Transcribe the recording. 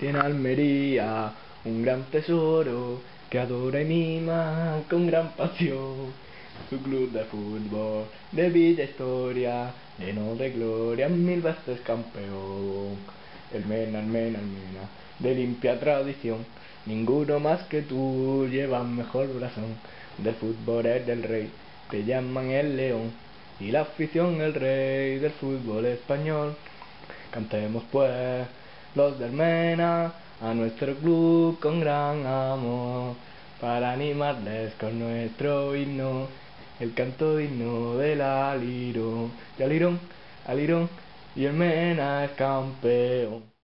Tiene Almería un gran tesoro que adora y mima con gran pasión. Su club de fútbol de vida historia, lleno de gloria, mil veces campeón. El Mena, el Mena, el Mena, de limpia tradición, ninguno más que tú lleva mejor brazón. Del fútbol es del rey, te llaman el león, y la afición el rey del fútbol español. Cantemos pues los del Mena a nuestro club con gran amor, para animarles con nuestro himno, el canto digno del alirón, y alirón, alirón, y el Mena es campeón.